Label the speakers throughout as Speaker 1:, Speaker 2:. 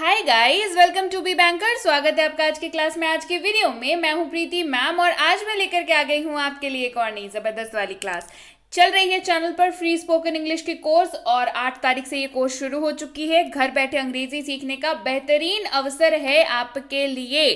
Speaker 1: Hi guys welcome to be banker स्वागत है आपका आज की क्लास में। आज के वीडियो में मैं हूँ प्रीति मैम और आज मैं लेकर के आ गई हूँ आपके लिए एक और नई ज़बरदस्त वाली क्लास चल रही है चैनल पर फ्री स्पोकन इंग्लिश की कोर्स और 8 तारीख से ये कोर्स शुरू हो चुकी है। घर बैठे अंग्रेज़ी सीखने का बेहतरीन अवसर है आपके लिए।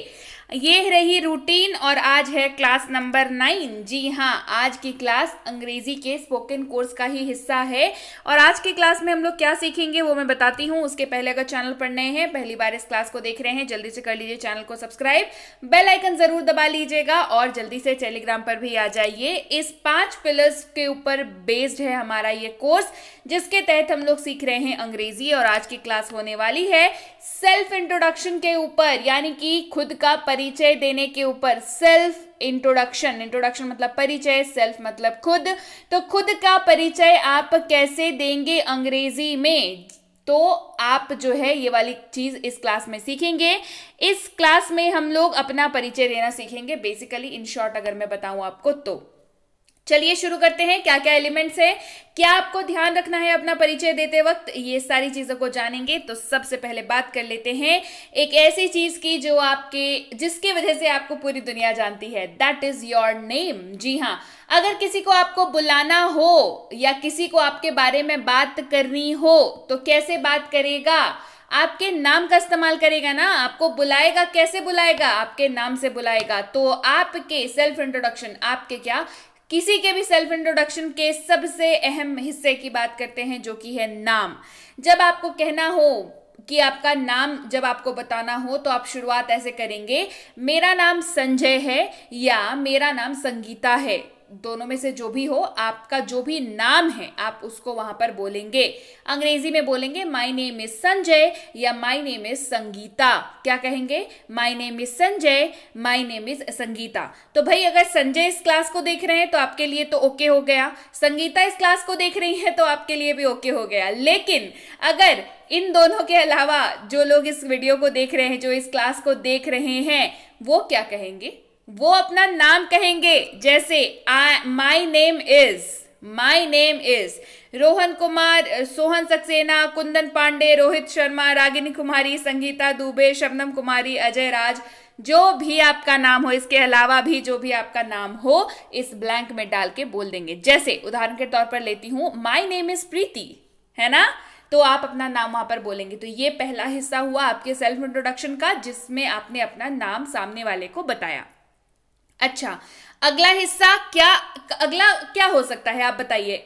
Speaker 1: ये रही रूटीन और आज है क्लास नंबर नाइन जी हाँ आज की क्लास अंग्रेज़ी के स्पोकन कोर्स का ही हिस्सा है। और आज की क्लास में हम लोग क्या सीखेंगे वो मैं बताती हूँ। उसके पहले अगर चैनल पर नए हैं, पहली बार इस क्लास को देख रहे हैं, जल्दी से कर लीजिए चैनल को सब्सक्राइब बेल आइकन ज़रूर दबा लीजिएगा और जल्दी से टेलीग्राम पर भी आ जाइए। इस पाँच पिलर्स के ऊपर बेस्ड है हमारा ये कोर्स जिसके तहत हम लोग सीख रहे हैं अंग्रेज़ी और आज की क्लास होने वाली है। सेल्फ इंट्रोडक्शन के ऊपर, यानी कि खुद का परिचय देने के ऊपर सेल्फ इंट्रोडक्शन। इंट्रोडक्शन मतलब परिचय, सेल्फ मतलब खुद। तो खुद का परिचय आप कैसे देंगे अंग्रेज़ी में? तो आप जो है, ये वाली चीज़ इस क्लास में सीखेंगे। इस क्लास में हम लोग अपना परिचय देना सीखेंगे। बेसिकली, इन शॉर्ट अगर मैं बताऊँ आपको तो चलिए शुरू करते हैं क्या क्या एलिमेंट्स है। क्या आपको ध्यान रखना है अपना परिचय देते वक्त? ये सारी चीज़ों को जानेंगे तो सबसे पहले बात कर लेते हैं। एक ऐसी चीज़ की जो आपके, जिसकी वजह से आपको पूरी दुनिया जानती है दैट इज़ योर नेम जी हाँ अगर किसी को आपको बुलाना हो या किसी को आपके बारे में बात करनी हो तो कैसे बात करेगा? आपके नाम का इस्तेमाल करेगा ना? आपको बुलाएगा, कैसे बुलाएगा? आपके नाम से बुलाएगा। तो आपके सेल्फ इंट्रोडक्शन आपके क्या? किसी के भी सेल्फ इंट्रोडक्शन के सबसे अहम हिस्से की बात करते हैं, जो कि है नाम। जब आपको कहना हो कि आपका नाम जब आपको बताना हो तो आप शुरुआत ऐसे करेंगे, मेरा नाम संजय है या मेरा नाम संगीता है। दोनों में से जो भी हो, आपका जो भी नाम है, आप उसको वहाँ पर बोलेंगे। अंग्रेज़ी में बोलेंगे माई नेम इज़ संजय या माई नेम इज़ संगीता क्या कहेंगे? My name is Sanjay my name is Sangeeta तो भाई, अगर संजय इस क्लास को देख रहे हैं तो आपके लिए तो ओके हो गया। संगीता इस क्लास को देख रही है तो आपके लिए भी ओके हो गया। लेकिन अगर इन दोनों के अलावा जो लोग इस वीडियो को देख रहे हैं, जो इस क्लास को देख रहे हैं, वो क्या कहेंगे? वो अपना नाम कहेंगे, जैसे my name is my name is Rohan Kumar Sohan Saxena, Kundan Pandey, Rohit Sharma, Ragini Kumari, Sangeeta Dubey, Shabnam Kumari, Ajay Raj, जो भी आपका नाम हो, इसके अलावा भी जो भी आपका नाम हो, इस ब्लैंक में डाल के बोल देंगे। जैसे, उदाहरण के तौर पर लेती हूँ माई नेम इज़ प्रीति है ना? तो आप अपना नाम वहाँ पर बोलेंगे। तो ये पहला हिस्सा हुआ आपके सेल्फ इंट्रोडक्शन का, जिसमें आपने अपना नाम सामने वाले को बताया। अच्छा अगला हिस्सा क्या, अगला क्या हो सकता है, आप बताइए।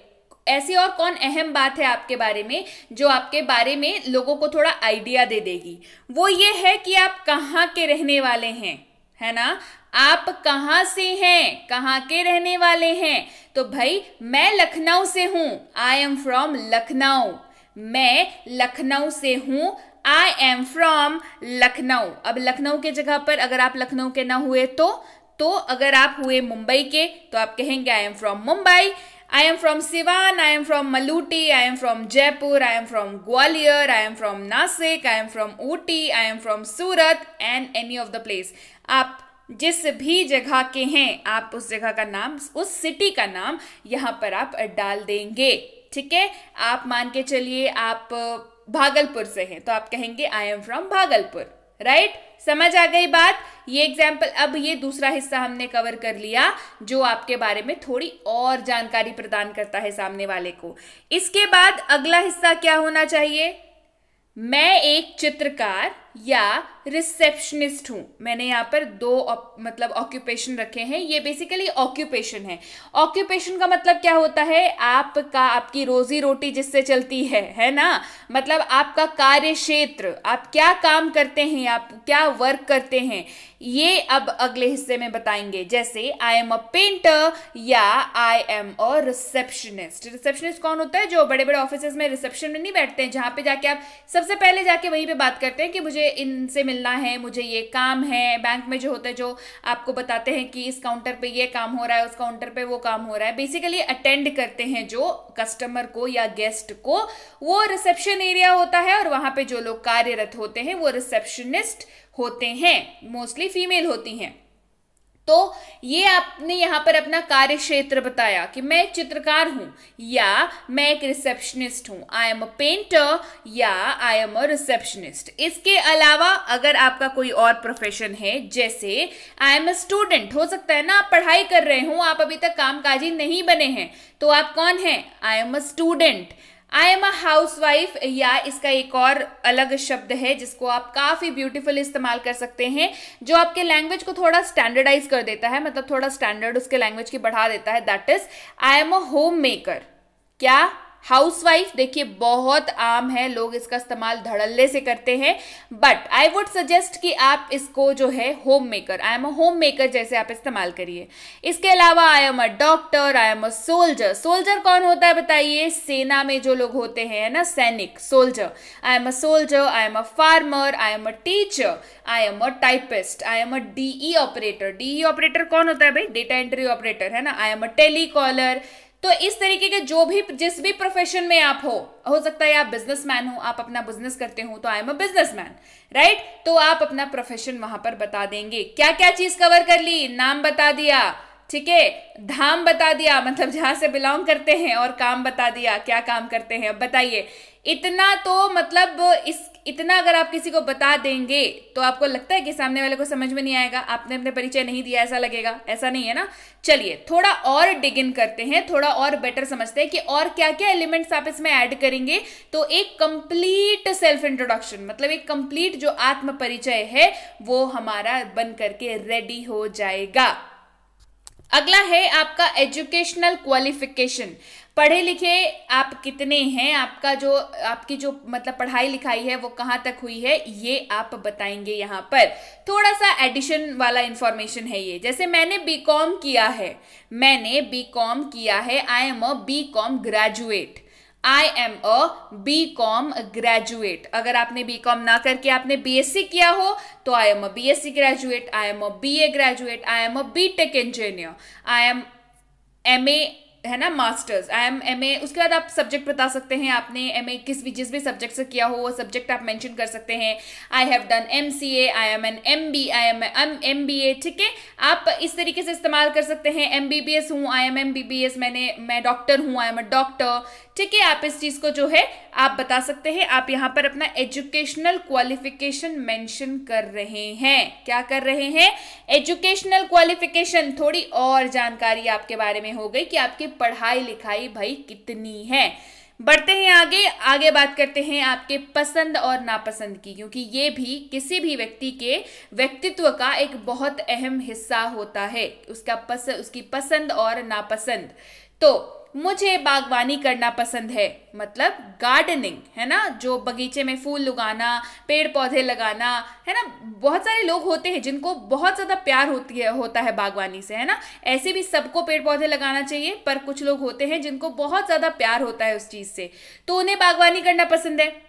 Speaker 1: ऐसी और कौन अहम बात है आपके बारे में, जो आपके बारे में लोगों को थोड़ा आइडिया दे देगी? वो ये है कि आप कहाँ के रहने वाले हैं, है ना? आप कहाँ से हैं, कहाँ के रहने वाले हैं? तो भाई, मैं लखनऊ से हूँ आई एम फ्रॉम लखनऊ। मैं लखनऊ से हूँ आई एम फ्रॉम लखनऊ। अब लखनऊ के जगह पर अगर आप लखनऊ के ना हुए तो? तो अगर आप हुए मुंबई के तो आप कहेंगे I am from Mumbai I am from Siwan I am from Maluti I am from Jaipur I am from Gwalior I am from Nashik I am from Ooty I am from Surat and any of the place आप जिस भी जगह के हैं, आप उस जगह का नाम, उस सिटी का नाम यहाँ पर आप डाल देंगे। ठीक है? आप मान के चलिए, आप भागलपुर से हैं तो आप कहेंगे I am from Bhagalpur. Right समझ आ गई बात? ये एग्ज़ाम्पल अब ये दूसरा हिस्सा हमने कवर कर लिया, जो आपके बारे में थोड़ी और जानकारी प्रदान करता है सामने वाले को। इसके बाद अगला हिस्सा क्या होना चाहिए? मैं एक चित्रकार या रिसेप्शनिस्ट हूँ। मैंने यहाँ पर दो मतलब ऑक्यूपेशन रखे हैं। ये बेसिकली ऑक्यूपेशन है। ऑक्यूपेशन का मतलब क्या होता है? आपका, आपकी रोजी रोटी जिससे चलती है है ना? मतलब आपका कार्य क्षेत्र आप क्या काम करते हैं, आप क्या वर्क करते हैं, ये अब अगले हिस्से में बताएँगे। जैसे आई एम अ पेंटर या I am a receptionist receptionist कौन होता है? जो बड़े बड़े ऑफ़िस में रिसेप्शन में नहीं बैठते हैं, जहाँ पे जाके आप सबसे पहले जाके वहीं पे बात करते हैं कि मुझे इनसे मिलना है, मुझे ये काम है। बैंक में जो होते जो आपको बताते हैं कि इस काउंटर पे ये काम हो रहा है, उस काउंटर पे वो काम हो रहा है। बेसिकली अटेंड करते हैं जो कस्टमर को या गेस्ट को। वो रिसेप्शन एरिया होता है और वहाँ पे जो लोग कार्यरत होते हैं, वो रिसेप्शनिस्ट होते हैं। मोस्टली फीमेल होती हैं। तो ये आपने यहाँ पर अपना कार्य क्षेत्र बताया कि मैं एक चित्रकार हूँ, या मैं एक रिसेप्शनिस्ट हूँ। आई एम अ पेंटर या आई एम अ रिसेप्शनिस्ट इसके अलावा अगर आपका कोई और प्रोफेशन है, जैसे आई एम अ स्टूडेंट हो सकता है ना आप पढ़ाई कर रहे हो, आप अभी तक कामकाजी नहीं बने हैं तो आप कौन हैं? I am a student I am a housewife या इसका एक और अलग शब्द है जिसको आप काफ़ी ब्यूटीफुल इस्तेमाल कर सकते हैं, जो आपके लैंग्वेज को थोड़ा स्टैंडर्डाइज कर देता है मतलब थोड़ा स्टैंडर्ड उसके लैंग्वेज की बढ़ा देता है that is I am a homemaker क्या? हाउसवाइफ देखिए, बहुत आम है, लोग इसका इस्तेमाल धड़ल्ले से करते हैं बट आई वुड सजेस्ट कि आप इसको जो है homemaker I am a homemaker जैसे आप इस्तेमाल करिए। इसके अलावा I am a doctor I am a soldier soldier कौन होता है बताइए? सेना में जो लोग होते हैं ना, सैनिक soldier I am a soldier I am a farmer I am a teacher I am a typist I am a DE operator DE operator कौन होता है भाई? डेटा एंट्री ऑपरेटर है ना? आई एम अ टेलीकॉलर तो इस तरीके के जो भी, जिस भी प्रोफेशन में आप हो हो सकता है आप बिजनेसमैन हो, आप अपना बिज़नेस करते हो तो I am a businessman right तो आप अपना प्रोफेशन वहाँ पर बता देंगे। क्या क्या चीज़ कवर कर ली? नाम बता दिया। ठीक है? धाम बता दिया मतलब जहाँ से बिलोंग करते हैं और काम बता दिया, क्या काम करते हैं, अब बताइए। इतना तो मतलब इस, इतना अगर आप किसी को बता देंगे तो आपको लगता है कि सामने वाले को समझ में नहीं आएगा? आपने अपने परिचय नहीं दिया, ऐसा लगेगा? ऐसा नहीं है ना? चलिए, थोड़ा और डिग इन करते हैं, थोड़ा और बेटर समझते हैं कि और क्या क्या एलिमेंट्स आप इसमें ऐड करेंगे। तो एक कंप्लीट सेल्फ इंट्रोडक्शन मतलब एक कंप्लीट जो आत्म परिचय है, वो हमारा बन करके रेडी हो जाएगा। अगला है आपका एजुकेशनल क्वालिफिकेशन। पढ़े लिखे आप कितने हैं? आपका जो, आपकी जो मतलब पढ़ाई लिखाई है, वो कहाँ तक हुई है? ये आप बताएँगे यहाँ पर। थोड़ा सा एडिशन वाला इंफॉर्मेशन है ये। जैसे मैंने बीकॉम किया है, मैंने बीकॉम किया है I am a BCom graduate I am a B com graduate अगर आपने बी कॉम ना करके आपने बीएससी किया हो तो I am a B S C graduate I am a B A graduate I am a B tech engineer I am M A है ना masters I am M A उसके बाद आप सब्जेक्ट बता सकते हैं आपने एम ए किस भी जिस भी सब्जेक्ट से किया हो वो सब्जेक्ट आप मेंशन कर सकते हैं I have done M C A I am an M B I am M M B A ठीक है आप इस तरीके से इस्तेमाल कर सकते हैं एम बी बी एस हूँ I am M B B S मैंने मैं डॉक्टर हूँ आई एम अ डॉक्टर ठीक है, आप इस चीज़ को जो है, आप बता सकते हैं, आप यहाँ पर अपना एजुकेशनल क्वालिफिकेशन मेंशन कर रहे हैं। क्या कर रहे हैं? एजुकेशनल क्वालिफिकेशन थोड़ी और जानकारी आपके बारे में हो गई कि आपकी पढ़ाई लिखाई भाई कितनी है। बढ़ते हैं आगे आगे बात करते हैं आपके पसंद और नापसंद की, क्योंकि ये भी किसी भी व्यक्ति के व्यक्तित्व का एक बहुत अहम हिस्सा होता है, उसका पसंद उसकी पसंद और नापसंद। तो मुझे बागवानी करना पसंद है। मतलब गार्डनिंग है ना? जो बगीचे में फूल उगाना पेड़ पौधे लगाना, है ना? बहुत सारे लोग होते हैं जिनको बहुत ज़्यादा प्यार होती है, होता है बागवानी से, है ना? ऐसे भी सबको पेड़ पौधे लगाना चाहिए, पर कुछ लोग होते हैं जिनको बहुत ज़्यादा प्यार होता है उस चीज़ से। तो उन्हें बागवानी करना पसंद है।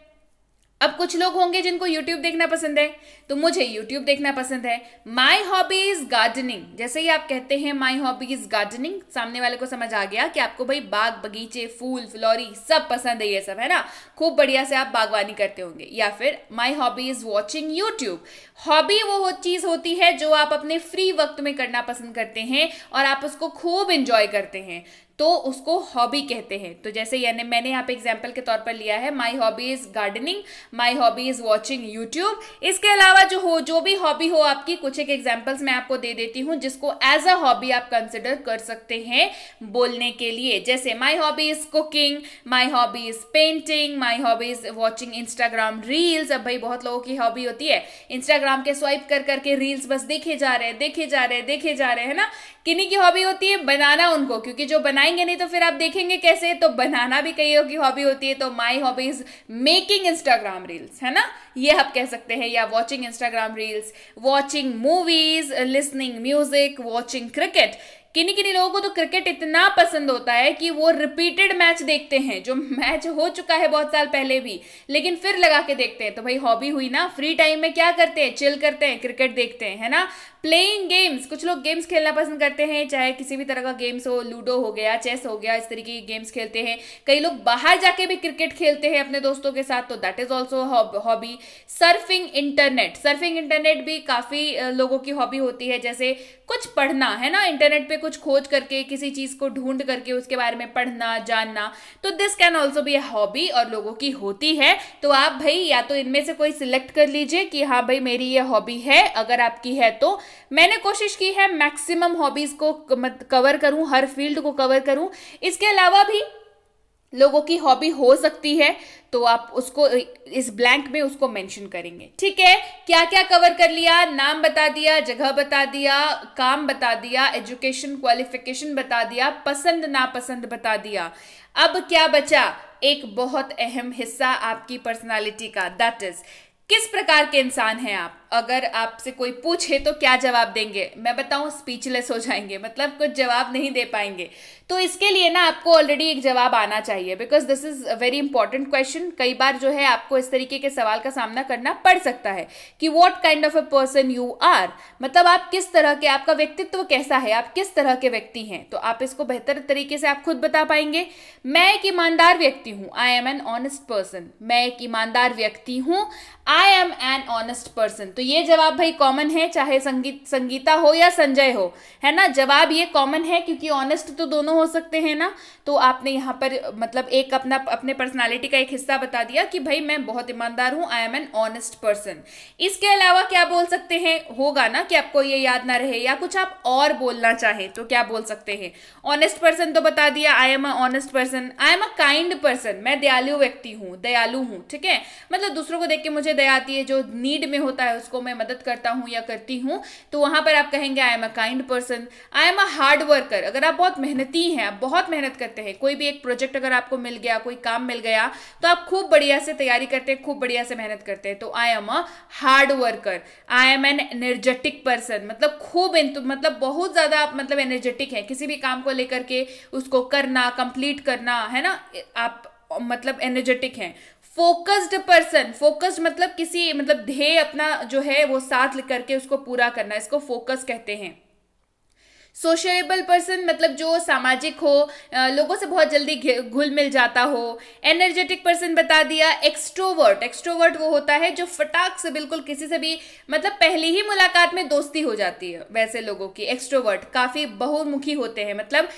Speaker 1: अब कुछ लोग होंगे जिनको YouTube देखना पसंद है तो मुझे YouTube देखना पसंद है। माई हॉबी इज़ गार्डनिंग जैसे ही आप कहते हैं माई हॉबी इज़ गार्डनिंग सामने वाले को समझ आ गया कि आपको भाई बाग, बगीचे, फूल, फ्लोरी सब पसंद है ये सब, है ना? खूब बढ़िया से आप बागवानी करते होंगे। या फिर my hobby is watching YouTube hobby वो चीज़ होती है जो आप अपने फ्री वक्त में करना पसंद करते हैं और आप उसको खूब इंजॉय करते हैं। तो उसको हॉबी कहते हैं। तो जैसे यानी मैंने यहाँ पे एग्ज़ाम्पल के तौर पर लिया है my hobby is gardening my hobby is watching YouTube इसके अलावा जो हो, जो भी हॉबी हो आपकी, कुछ एक एग्जाम्पल्स मैं आपको दे देती हूँ, जिसको एज अ हॉबी आप कंसिडर कर सकते हैं बोलने के लिए। जैसे my hobby is cooking my hobby is painting my hobby is watching Instagram reels अब भाई, बहुत लोगों की हॉबी होती है। इंस्टाग्राम के स्वाइप कर करके रील्स बस देखे जा रहे हैं, देखे जा रहे हैं, देखे जा रहे हैं ना? किन्हीं की हॉबी होती है? बनाना उनको, क्योंकि जो बनाए बनाएँगे, नहीं तो फिर आप देखेंगे कैसे। तो बनाना भी कईयों की हॉबी होती है तो my hobby is making Instagram reels है ना? ये आप कह सकते हैं, या watching Instagram reels watching movies listening music watching cricket किन्हीं किन्हीं लोगों को तो क्रिकेट इतना पसंद होता है कि वो रिपीटेड मैच देखते हैं, जो मैच हो चुका है बहुत साल पहले भी, लेकिन फिर लगा के देखते हैं। तो भाई हॉबी हुई ना फ्री टाइम में क्या करते हैं? चिल करते हैं क्रिकेट देखते हैं, है ना? प्लेइंग गेम्स कुछ लोग गेम्स खेलना पसंद करते हैं, चाहे किसी भी तरह का गेम्स हो लूडो हो गया चेस हो गया, इस तरीके के गेम्स खेलते हैं। कई लोग बाहर जाके भी क्रिकेट खेलते हैं अपने दोस्तों के साथ तो that is also hobby surfing internet surfing internet भी काफ़ी लोगों की हॉबी होती है, जैसे कुछ पढ़ना, है ना? इंटरनेट पे कुछ खोज करके, किसी चीज़ को ढूंढ करके उसके बारे में पढ़ना, जानना। तो this can also be hobby और लोगों की होती है। तो आप भाई, या तो इनमें से कोई सिलेक्ट कर लीजिए कि हाँ भाई, मेरी ये हॉबी है, अगर आपकी है तो। मैंने कोशिश की है मैक्सिमम हॉबीज को कवर करूँ, हर फ़ील्ड को कवर करूँ। इसके अलावा भी लोगों की हॉबी हो सकती है तो आप उसको, इस ब्लैंक में उसको मेंशन करेंगे। ठीक है? क्या क्या कवर कर लिया? नाम बता दिया, जगह बता दिया, काम बता दिया, एजुकेशन, क्वालिफिकेशन बता दिया, पसंद, नापसंद बता दिया। अब क्या बचा? एक बहुत अहम हिस्सा आपकी पर्सनालिटी का दैट इज़ किस प्रकार के इंसान हैं आप? अगर आपसे कोई पूछे तो क्या जवाब देंगे? मैं बताऊँ स्पीचलेस हो जाएँगे। मतलब कुछ जवाब नहीं दे पाएँगे। तो इसके लिए ना आपको ऑलरेडी एक जवाब आना चाहिए। Because this is a very important question कई बार जो है आपको इस तरीके के सवाल का सामना करना पड़ सकता है कि what kind of a person you are मतलब आप किस तरह के, आपका व्यक्तित्व कैसा है? आप किस तरह के व्यक्ति हैं? तो आप इसको बेहतर तरीके से आप खुद बता पाएँगे। मैं एक ईमानदार व्यक्ति हूँ। I am an honest person मैं एक ईमानदार व्यक्ति हूँ। I am an honest person तो ये जवाब भाई कॉमन है, चाहे संगीत, संगीता हो या संजय हो, है ना? जवाब ये कॉमन है क्योंकि ऑनेस्ट तो दोनों हो सकते हैं ना? तो आपने यहाँ पर मतलब एक अपना, अपने पर्सनालिटी का एक हिस्सा बता दिया कि भाई मैं बहुत ईमानदार हूँ I am an honest person इसके अलावा क्या बोल सकते हैं? होगा ना कि आपको ये याद ना रहे या कुछ आप और बोलना चाहें तो क्या बोल सकते हैं? ऑनेस्ट पर्सन तो बता दिया I am a honest person I am a kind person मैं दयालु व्यक्ति हूँ, दयालु हूँ, ठीक है? मतलब दूसरों को देख के मुझे दया आती है, जो नीड में होता है उसको मैं मदद करता हूँ या करती हूँ तो वहाँ पर आप कहेंगे I am a kind person I am a hard worker अगर आप बहुत मेहनती हैं, आप बहुत मेहनत करते हैं, कोई भी एक प्रोजेक्ट अगर आपको मिल गया, कोई काम मिल गया तो आप खूब बढ़िया से तैयारी करते हैं, खूब बढ़िया से मेहनत करते हैं। तो I am a hard worker I am an energetic person मतलब खूब मतलब बहुत ज़्यादा आप मतलब एनर्जेटिक है। किसी भी काम को लेकर के उसको करना कंप्लीट करना, है ना? आप मतलब एनर्जेटिक हैं। फोकस्ड पर्सन फोकस्ड मतलब किसी मतलब ध्येय अपना जो है वो साथ करके उसको पूरा करना इसको फोकस कहते हैं। सोशेबल पर्सन मतलब जो सामाजिक हो लोगों से बहुत जल्दी घुल मिल जाता हो। एनर्जेटिक पर्सन बता दिया एक्सट्रोवर्ट एक्सट्रोवर्ट वो होता है जो फटाक से बिल्कुल किसी से भी मतलब पहली ही मुलाकात में दोस्ती हो जाती है वैसे लोगों की। एक्सट्रोवर्ट काफ़ी बहुमुखी होते हैं मतलब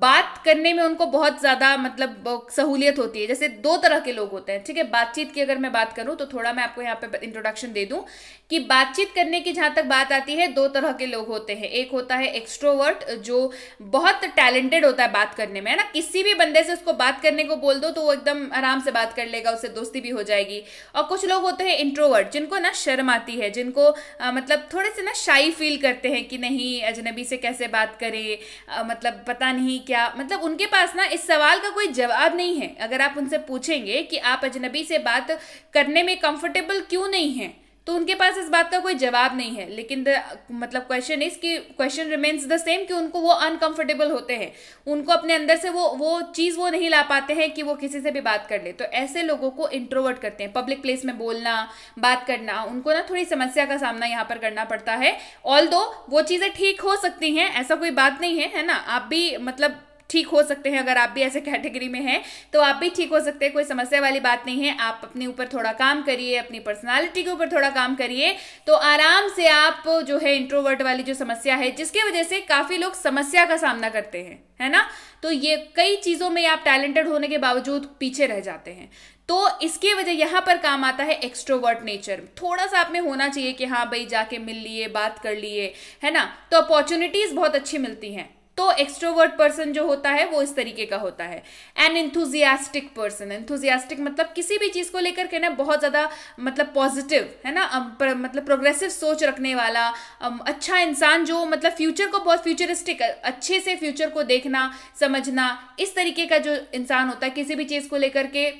Speaker 1: बात करने में उनको बहुत ज़्यादा मतलब सहूलियत होती है। जैसे दो तरह के लोग होते हैं, ठीक है? बातचीत की अगर मैं बात करूँ तो थोड़ा मैं आपको यहाँ पे इंट्रोडक्शन दे दूँ कि बातचीत करने की जहाँ तक बात आती है, दो तरह के लोग होते हैं। एक होता है एक्सट्रोवर्ट जो बहुत टैलेंटेड होता है बात करने में है ना? किसी भी बंदे से उसको बात करने को बोल दो तो वो एकदम आराम से बात कर लेगा उससे दोस्ती भी हो जाएगी। और कुछ लोग होते हैं इंट्रोवर्ट जिनको ना शर्म आती है जिनको आ, मतलब थोड़े से ना शाई फील करते हैं कि नहीं अजनबी से कैसे बात करें मतलब पता नहीं क्या मतलब उनके पास ना इस सवाल का कोई जवाब नहीं है। अगर आप उनसे पूछेंगे कि आप अजनबी से बात करने में कंफर्टेबल क्यों नहीं है तो उनके पास इस बात का कोई जवाब नहीं है। लेकिन द मतलब क्वेश्चन इज़ कि क्वेश्चन रिमेन्स द सेम कि उनको वो अनकंफर्टेबल होते हैं। उनको अपने अंदर से वो वो चीज़ वो नहीं ला पाते हैं कि वो किसी से भी बात कर ले। तो ऐसे लोगों को इंट्रोवर्ट करते हैं। पब्लिक प्लेस में बोलना, बात करना, उनको ना थोड़ी समस्या का सामना यहाँ पर करना पड़ता है। ऑल वो चीज़ें ठीक हो सकती हैं, ऐसा कोई बात नहीं है है ना? आप भी मतलब ठीक हो सकते हैं, अगर आप भी ऐसे कैटेगरी में हैं तो आप भी ठीक हो सकते हैं, कोई समस्या वाली बात नहीं है। आप अपने ऊपर थोड़ा काम करिए, अपनी पर्सनालिटी के ऊपर थोड़ा काम करिए। तो आराम से आप जो है इंट्रोवर्ट वाली जो समस्या है, जिसकी वजह से काफ़ी लोग समस्या का सामना करते हैं, है ना? तो ये कई चीज़ों में आप टैलेंटेड होने के बावजूद पीछे रह जाते हैं। तो इसकी वजह यहाँ पर काम आता है एक्सट्रोवर्ट नेचर थोड़ा सा आप में होना चाहिए कि हाँ भाई जाके मिल लिए, बात कर लिए, है ना? तो अपॉर्चुनिटीज़ बहुत अच्छी मिलती हैं। तो एक्सट्रोवर्ट पर्सन जो होता है वो इस तरीके का होता है। एन इंथुजियास्टिक पर्सन इंथुजियास्टिक मतलब किसी भी चीज़ को लेकर के ना बहुत ज़्यादा मतलब पॉजिटिव है ना? पर, मतलब प्रोग्रेसिव सोच रखने वाला अच्छा इंसान जो मतलब फ्यूचर को बहुत फ्यूचरिस्टिक अच्छे से फ्यूचर को देखना समझना इस तरीके का जो इंसान होता है किसी भी चीज़ को लेकर के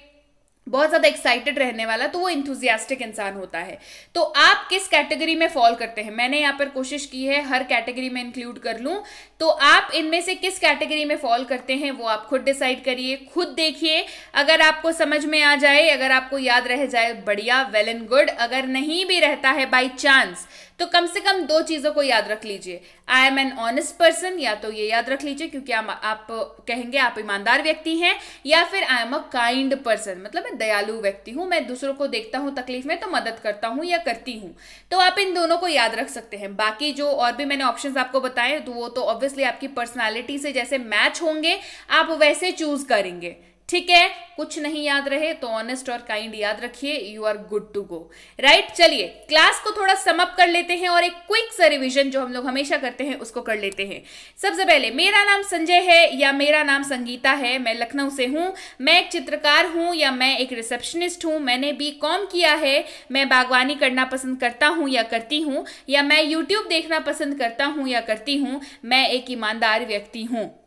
Speaker 1: बहुत ज़्यादा एक्साइटेड रहने वाला तो वो इंथुजियास्टिक इंसान होता है। तो आप किस कैटेगरी में फॉल करते हैं? मैंने यहाँ पर कोशिश की है, हर कैटेगरी में इंक्लूड कर लूँ। तो आप इनमें से किस कैटेगरी में फॉल करते हैं, वो आप खुद डिसाइड करिए, खुद देखिए। अगर आपको समझ में आ जाए, अगर आपको याद रह जाए, बढ़िया वेल एंड गुड अगर नहीं भी रहता है बाई चांस तो कम से कम दो चीज़ों को याद रख लीजिए। I am an honest person या तो ये याद रख लीजिए क्योंकि आप, आप कहेंगे आप ईमानदार व्यक्ति हैं या फिर I am a kind person मतलब मैं दयालु व्यक्ति हूँ मैं दूसरों को देखता हूँ तकलीफ़ में तो मदद करता हूँ या करती हूँ। तो आप इन दोनों को याद रख सकते हैं। बाकी जो और भी मैंने ऑप्शन आपको बताए तो वो तो ऑब्वियसली आपकी पर्सनैलिटी से जैसे मैच होंगे आप वैसे चूज़ करेंगे। ठीक है, कुछ नहीं याद रहे तो ऑनेस्ट और काइंड याद रखिए you are good to go right चलिए क्लास को थोड़ा समअप कर लेते हैं और एक क्विक सा रिविजन जो हम लोग हमेशा करते हैं, उसको कर लेते हैं. सबसे पहले, मेरा नाम संजय है या मेरा नाम संगीता है? मैं लखनऊ से हूँ. मैं एक चित्रकार हूँ या मैं एक रिसेप्शनिस्ट हूँ. मैंने बी कॉम किया है. मैं बागवानी करना पसंद करता हूँ या करती हूँ, या मैं यूट्यूब देखना पसंद करता हूँ या करती हूँ. मैं एक ईमानदार व्यक्ति हूँ.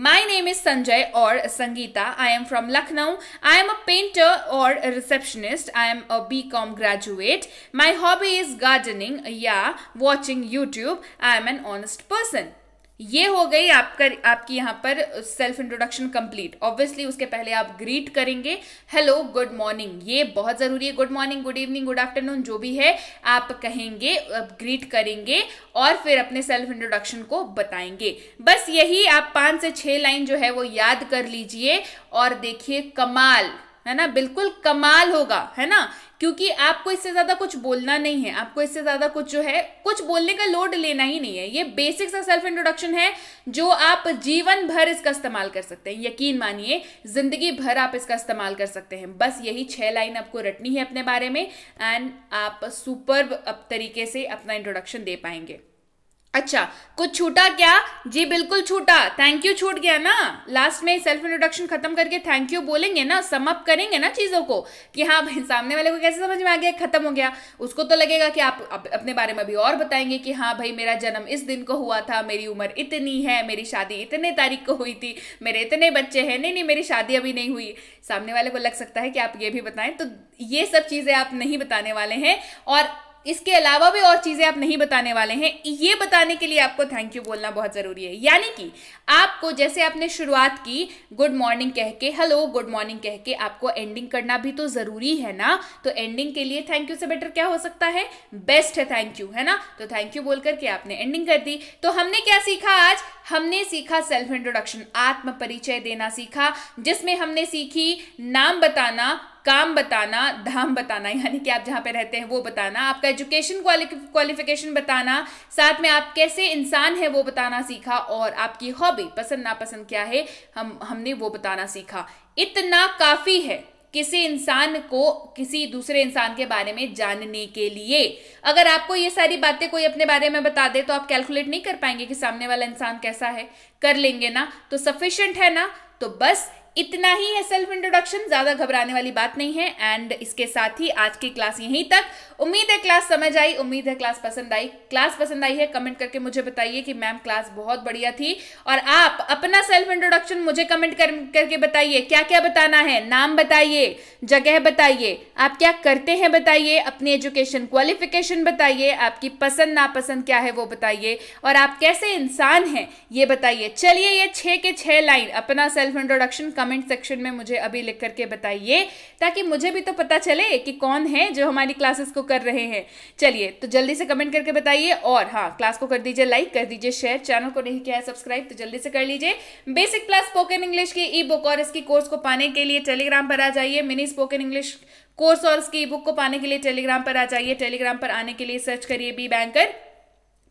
Speaker 1: My name is Sanjay or Sangeeta. I am from Lucknow. I am a painter or a receptionist. I am a BCom graduate. My hobby is gardening. Yeah, watching YouTube. I am an honest person. ये हो गई आपका, आपकी यहाँ पर self introduction complete obviously उसके पहले आप ग्रीट करेंगे. हेलो गुड मॉर्निंग ये बहुत ज़रूरी है. Good morning good evening good afternoon जो भी है, आप कहेंगे, आप ग्रीट करेंगे और फिर अपने सेल्फ इंट्रोडक्शन को बताएँगे. बस यही आप पाँच से छह लाइन जो है वो याद कर लीजिए और देखिए कमाल. है ना? बिल्कुल कमाल होगा, है ना? क्योंकि आपको इससे ज़्यादा कुछ बोलना नहीं है। आपको इससे ज़्यादा कुछ जो है, कुछ बोलने का लोड लेना ही नहीं है। ये बेसिक सा सेल्फ इंट्रोडक्शन है, जो आप जीवन भर इसका इस्तेमाल कर सकते हैं। यकीन मानिए, ज़िंदगी भर आप इसका इस्तेमाल कर सकते हैं। बस यही छह लाइन आपको रटनी है अपने बारे में एंड आप सुपर तरीके से अपना इंट्रोडक्शन दे पाएँगे। अच्छा कुछ छूटा क्या? जी बिल्कुल छूटा। थैंक यू छूट गया ना? लास्ट में सेल्फ इंट्रोडक्शन खत्म करके थैंक यू बोलेंगे ना? समअप करेंगे ना चीज़ों को? कि हाँ भाई सामने वाले को कैसे समझ में आ गया? खत्म हो गया। उसको तो लगेगा कि आप अप, अपने बारे में भी और बताएँगे कि हाँ भाई मेरा जन्म इस दिन को हुआ था मेरी उम्र इतनी है मेरी शादी इतने तारीख को हुई थी मेरे इतने बच्चे हैं। नहीं नहीं मेरी शादी अभी नहीं हुई। सामने वाले को लग सकता है कि आप ये भी बताएँ। तो ये सब चीज़ें आप नहीं बताने वाले हैं। और इसके अलावा भी और चीज़ें आप नहीं बताने वाले हैं, ये बताने के लिए आपको थैंक यू बोलना बहुत ज़रूरी है। यानी कि आपको जैसे आपने शुरुआत की गुड मॉर्निंग कह के हेलो गुड मॉर्निंग कह के आपको एंडिंग करना भी तो ज़रूरी है ना? तो एंडिंग के लिए थैंक यू से बेटर क्या हो सकता है? बेस्ट है थैंक यू है ना? तो थैंक यू बोल करके आपने एंडिंग कर दी। तो हमने क्या सीखा आज? हमने सीखा सेल्फ इंट्रोडक्शन आत्म परिचय देना सीखा, जिसमें हमने सीखी नाम बताना काम बताना, धाम बताना, यानी कि आप जहाँ पे रहते हैं वो बताना, आपका एजुकेशन क्वालिफिकेशन बताना, साथ में आप कैसे इंसान है वो बताना सीखा, और आपकी हॉबी पसंद नापसंद क्या है, हम, हमने वो बताना सीखा। इतना काफ़ी है किसी इंसान को किसी दूसरे इंसान के बारे में जानने के लिए। अगर आपको ये सारी बातें कोई अपने बारे में बता दे तो आप कैलकुलेट नहीं कर पाएँगे कि सामने वाला इंसान कैसा है। कर लेंगे ना तो सफिशियंट है ना तो बस इतना ही है सेल्फ इंट्रोडक्शन ज़्यादा घबराने वाली बात नहीं है। एंड इसके साथ ही आज की क्लास यहीं तक। उम्मीद है क्लास समझ आई उम्मीद है क्लास पसंद आई। क्लास पसंद आई है कमेंट करके मुझे बताइए कि मैम क्लास बहुत बढ़िया थी। और आप अपना सेल्फ इंट्रोडक्शन मुझे कमेंट कर, करके बताइए क्या क्या बताना है? नाम बताइए जगह बताइए। आप क्या करते हैं बताइए अपनी एजुकेशन क्वालिफिकेशन बताइए आपकी पसंद नापसंद क्या है वो बताइए। और आप कैसे इंसान हैं ये बताइए। चलिए ये छह के छह लाइन अपना सेल्फ इंट्रोडक्शन कमेंट सेक्शन में मुझे अभी लिख करके बताइए ताकि मुझे भी तो पता चले कि कौन है जो हमारी क्लासेस को कर रहे हैं। चलिए तो जल्दी से कमेंट करके बताइए और हाँ क्लास को कर दीजिए लाइक कर दीजिए शेयर चैनल को नहीं किया है सब्सक्राइब तो जल्दी से कर लीजिए। बेसिक प्लस स्पोकन इंग्लिश की ई बुक और इसकी कोर्स को पाने के लिए टेलीग्राम पर आ जाइए। मिनी स्पोकन इंग्लिश कोर्स और इसकी ई बुक को पाने के लिए टेलीग्राम पर आ जाइए। टेलीग्राम पर आने के लिए सर्च करिए बी बैंकर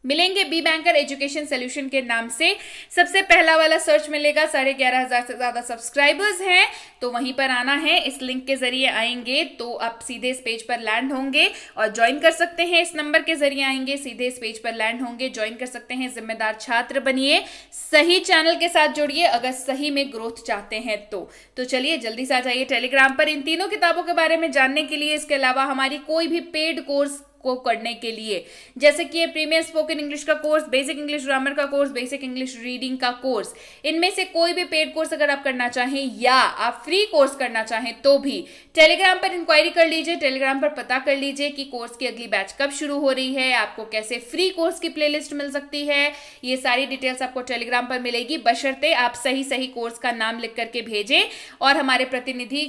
Speaker 1: मिलेंगे बी बैंकर एजुकेशन सोल्यूशन के नाम से। सबसे पहला वाला सर्च मिलेगा, साढ़े ग्यारह हज़ार से ज़्यादा सब्सक्राइबर्स हैं तो वहीं पर आना है। इस लिंक के ज़रिए आएँगे तो आप सीधे इस पेज पर लैंड होंगे और ज्वाइन कर सकते हैं। इस नंबर के ज़रिए आएँगे, सीधे इस पेज पर लैंड होंगे ज्वाइन कर सकते हैं। जिम्मेदार छात्र बनिए, सही चैनल के साथ जुड़िए, अगर सही में ग्रोथ चाहते हैं तो। तो चलिए, जल्दी से आ जाइए टेलीग्राम पर। इन तीनों किताबों के बारे में जानने के लिए, इसके अलावा हमारी कोई भी पेड कोर्स को करने के लिए। जैसे कि ये प्रीमियर स्पोकन इंग्लिश का कोर्स बेसिक इंग्लिश ग्रामर का कोर्स बेसिक इंग्लिश रीडिंग का कोर्स इनमें से कोई भी पेड कोर्स अगर आप करना चाहें या आप फ्री कोर्स करना चाहें तो भी टेलीग्राम पर इंक्वायरी कर लीजिए टेलीग्राम पर पता कर लीजिए कि कोर्स की अगली बैच कब शुरू हो रही है, आपको कैसे फ्री कोर्स की प्लेलिस्ट मिल सकती है। ये सारी डिटेल्स आपको टेलीग्राम पर मिलेगी। बशर्ते आप सही सही कोर्स का नाम लिख करके भेजें और हमारे प्रतिनिधि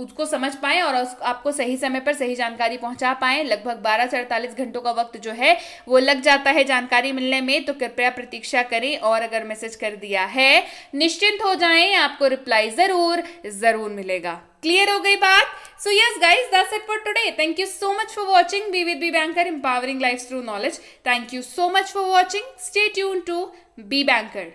Speaker 1: उसको समझ पाए और आपको सही समय पर सही जानकारी पहुँचा पाए। लगभग 12 से अड़तालीस घंटों का वक्त जो है, वो लग जाता है जानकारी मिलने में तो कृपया प्रतीक्षा करें और अगर मैसेज कर दिया है, निश्चिंत हो जाएँ, आपको रिप्लाई ज़रूर ज़रूर मिलेगा। क्लियर हो गई बात? So yes guys that's it for today thank you so much for watching B with B banker empowering life through knowledge thank you so much for watching stay tune to B banker